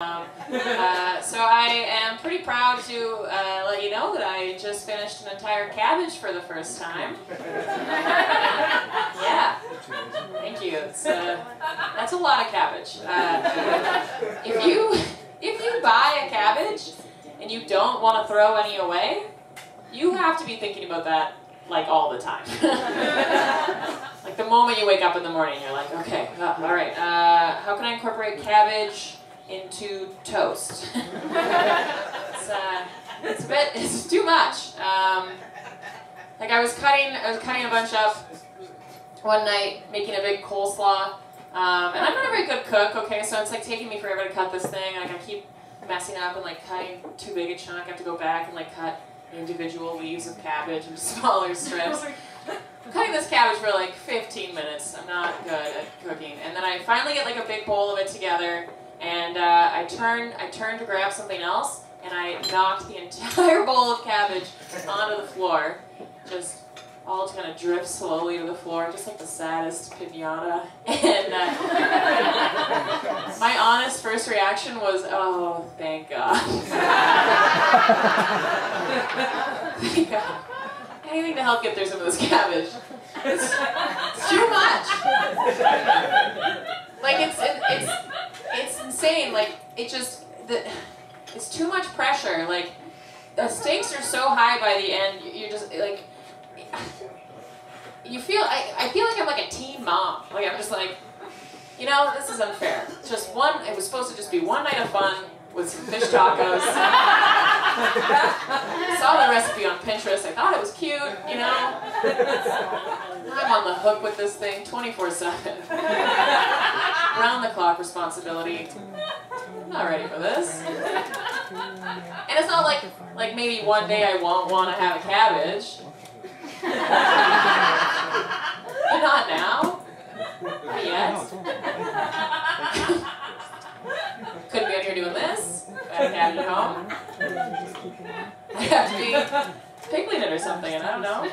Um, uh, so I am pretty proud to uh, let you know that I just finished an entire cabbage for the first time. yeah, thank you. It's, uh, that's a lot of cabbage. Uh, if you if you buy a cabbage and you don't want to throw any away, you have to be thinking about that like all the time. like the moment you wake up in the morning, you're like, okay, uh, all right, uh, how can I incorporate cabbage? Into toast. it's, uh, it's a bit, it's too much. Um, like I was cutting, I was cutting a bunch up one night, making a big coleslaw, um, and I'm not a very good cook. Okay, so it's like taking me forever to cut this thing. Like I keep messing up and like cutting too big a chunk. I have to go back and like cut individual leaves of cabbage into smaller strips. I'm cutting this cabbage for like 15 minutes. I'm not good at cooking. And then I finally get like a big bowl of it together and uh, I turned, I turned to grab something else, and I knocked the entire bowl of cabbage onto the floor. Just all to kind of drift slowly to the floor, just like the saddest pinata. And uh, my honest first reaction was, oh, thank God. thank God. Anything to help get through some of this cabbage. It's, it's too much. Like, it's, it, it's, it's insane. Like it just the it's too much pressure. Like the stakes are so high by the end. You're just like you feel. I I feel like I'm like a teen mom. Like I'm just like you know this is unfair. Just one. It was supposed to just be one night of fun with some fish tacos. Saw the recipe on Pinterest. I thought it was cute, you know. I'm on the hook with this thing 24/7. Round the clock responsibility. I'm not ready for this. And it's not like like maybe one day I won't want to have a cabbage. but not now. Not yet. Couldn't be out here doing this. I have a cabbage at home. I have to be it or something, and I don't know.